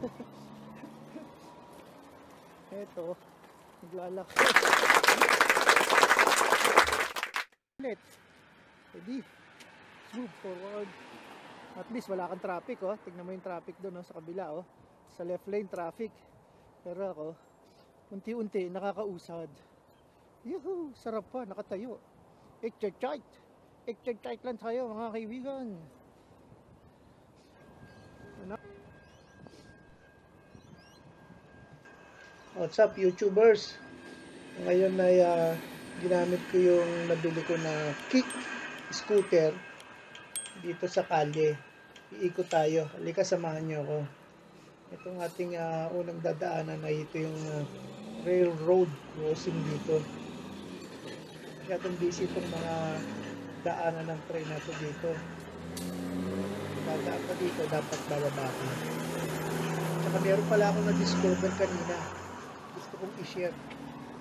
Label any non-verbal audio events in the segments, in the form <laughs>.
<laughs> Eto, naglalakad. Ulit. Ready? Move forward. At least wala kang traffic oh. Tignan mo yung traffic doon oh, sa kabila oh. Sa left lane traffic. Pero ako, unti-unti nakakausad. Yuhu! Sarap pa, nakatayo. Exercise! Exercise lang tayo mga kaibigan. Ano? What's up YouTubers? Ngayon ay ah, ginamit ko yung nabili ko na kick scooter dito sa kalye. Iikot tayo. Halika samahan niyo ako. Itong ating ah, unang dadaanan ay ito yung ah, railroad crossing dito. Masyadong busy itong mga daanan ng train na ito dito. Dadaan ka dito, dapat bababa ka. Tsaka meron pala akong na-discover kanina. Kong i-share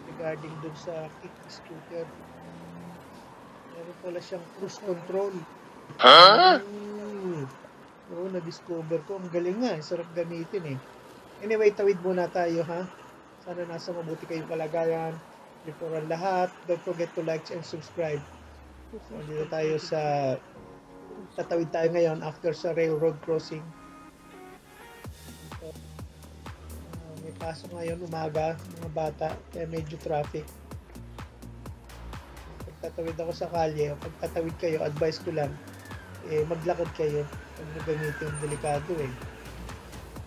regarding dun sa kick scooter. Meron pala siyang cruise control. Huh? Ooh. Oo, na-discover ko. Ang galing nga. eh. Sarap gamitin eh. Anyway, tawid muna tayo ha. Sana nasa mabuti kayong kalagayan. Before ang lahat, don't forget to like and subscribe. So, dito tayo sa tatawid tayo ngayon after sa railroad crossing. Pasok ngayon umaga, mga bata, kaya medyo traffic. Pag tatawid ako sa kalye, pag tatawid kayo, advice ko lang, eh, maglakad kayo. Huwag mo gamitin, delikado eh.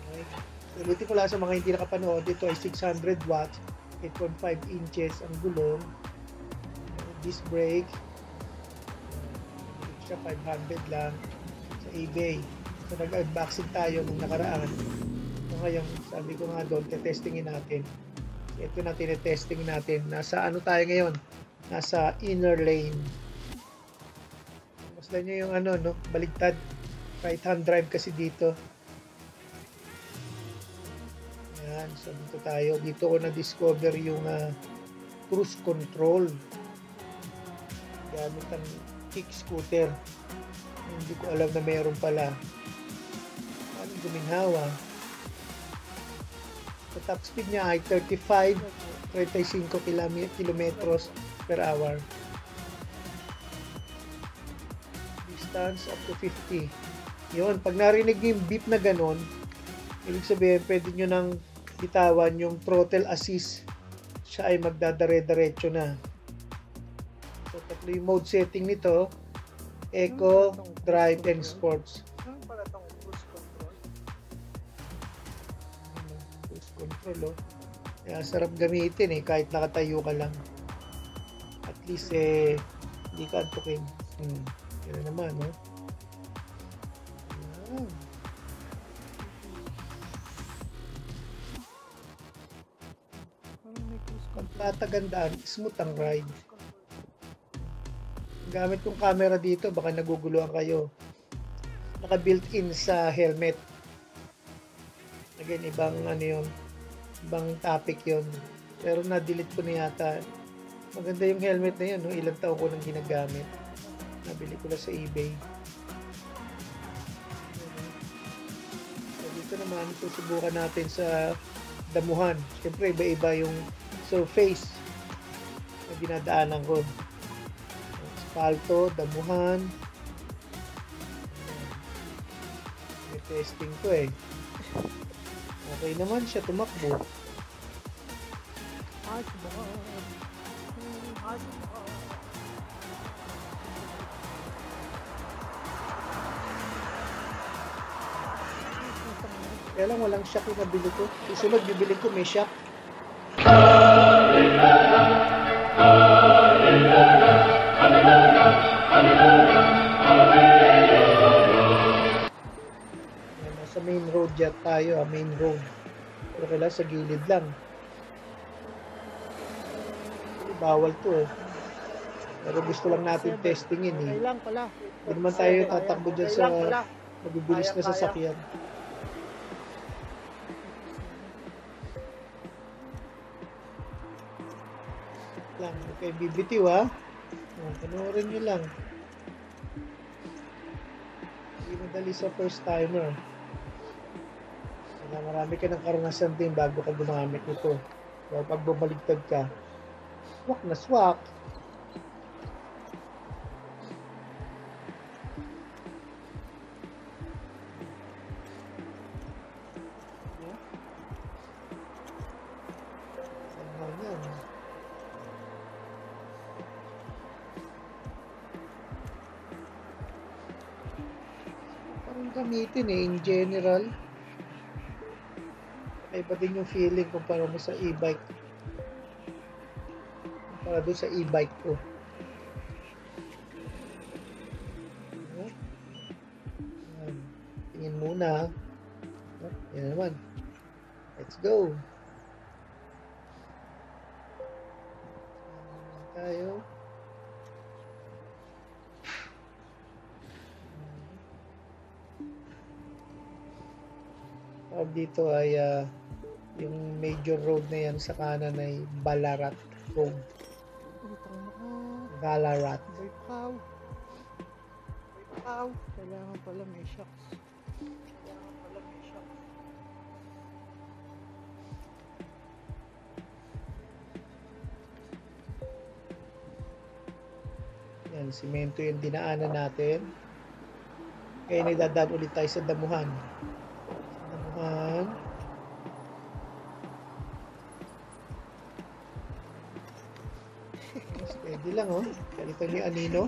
Okay? Ulitin ko lang sa mga hindi nakapanood, ito ay 600 watts, 8.5 inches ang gulong, disc brake, siya 500 lang sa eBay. So nag-unboxing tayo nung nakaraan. So ngayon, sabi ko nga doon, testingin natin. Ito na tinetesting natin. Nasa ano tayo ngayon? Nasa inner lane. Masdan nyo yung ano, no? Baligtad. Right hand drive kasi dito. Yan. So dito tayo. Dito ko na-discover yung ah, cruise control. Gamit ang kick scooter. Hindi ko alam na meron pala. Ano guminhawa? Sa top speed niya ay 35, 35 kilami- kilometros per hour. Distance up to 50. Yun, pag narinig niyo yung beep na ganon, ibig sabihin pwede nyo nang bitawan yung throttle assist. Siya ay magdadare-diretso na. So, tatlo yung mode setting nito. Eco, Drive, and Sports. Control, oh. Kaya sarap gamitin eh, kahit nakatayo ka lang. At least eh, hindi ka antukin. Hmm. Yan na naman, no? Yan. Parang may cruise Ang control. tatagandaan, smooth ang ride. Gamit kong camera dito, baka naguguluhan kayo. Naka built-in sa helmet. Again, ibang ano yun, ibang topic yun. Pero na-delete ko na yata. Maganda yung helmet na yun, no? ilang taon ko nang ginagamit. Nabili ko na sa eBay. So, dito naman, susubukan natin sa damuhan. Siyempre, iba-iba yung surface na dinadaanan ko asfalto, damuhan. May testing ko eh. <laughs> Okay naman siya tumakbo. Kaya lang walang shock yung nabili ko. Susunod, bibili ko may shock. Yat tayo, ah, main road. Pero kailangan sa gilid lang. Bawal to eh. Pero gusto lang natin testingin eh. Kailang pala. Hindi naman tayo tatakbo dyan sa mabibilis na sasakyan. lang. Kayo bibitiw ha. O, panoorin nyo lang. Hindi madali sa first timer. Na marami ka ng karanasan din bago ka gumamit nito. So, pag bumaligtad ka, swak na swak. Gamitin eh, in general. Iba din yung feeling kumpara mo sa e-bike. Kumpara doon sa e-bike ko. Ano? Yan. Tingin muna. Yan naman. Let's go. Tayo. Tawag dito ay yung major road na yan sa kanan ay Ballarat Road. Boy Pao. Kailangan pala may shocks. Kailangan pala may shocks. Yan, simento yung dinaanan natin. Kaya nagdadaan ulit tayo sa damuhan. Lang oh. Ganito niyo anino.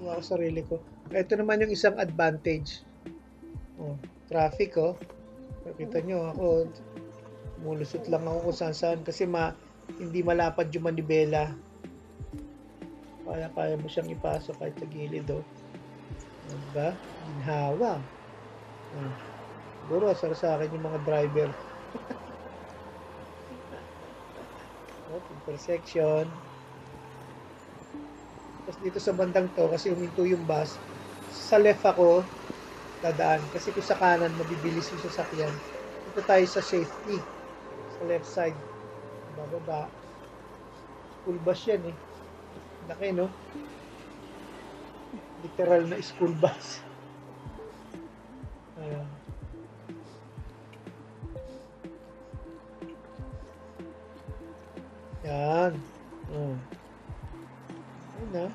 Tuwa sa sarili ko. Ito naman yung isang advantage. Oh, traffic oh. Nakita nyo ako, mulusot lang ako kung saan saan kasi ma, hindi malapad yung manibela. Kaya kaya mo siyang ipasok kahit sa gilid oh. Diba? Ginhawa. Oh. Siguro asar sa akin yung mga driver. oh, intersection. Tapos dito sa bandang to, kasi huminto yung bus, sa left ako, dadaan. Kasi kung sa kanan, mabibilis yung sasakyan. Dito tayo sa safety. Sa left side. Bababa. School bus yan eh. Laki no? Literal na school bus. Ayan. Yan. Oh. Ayun na.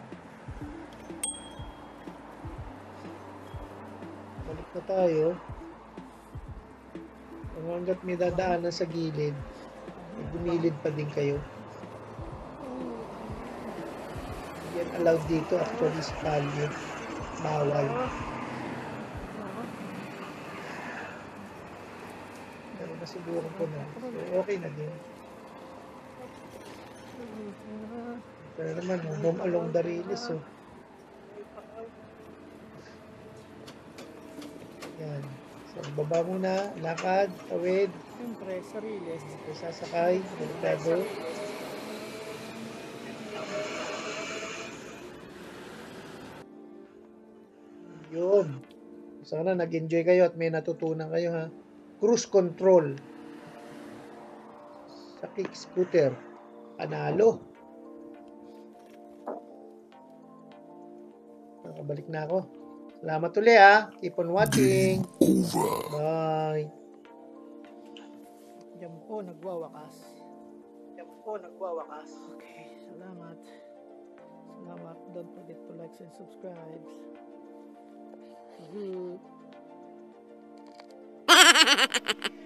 Balik na tayo. Kung hanggat may dadaanan sa gilid, gumilid pa din kayo. Yan allowed dito actually sa kalye. Bawal. Pero nasubukan ko na. So, okay na din. Pero naman, home along the rails. Oh. Yan. So, baba muna, lakad, tawid, Siyempre, sarili. Ito sasakay, delikado. Yun. Sana nag-enjoy kayo at may natutunan kayo ha. Cruise control. Sa kick scooter. Panalo. Nakabalik na ako. Salamat ulit ha. Keep on watching. Bye. Diyan po nagwawakas. Diyan po nagwawakas. Okay, salamat. Salamat. Don't forget to like and subscribe. Good. <laughs>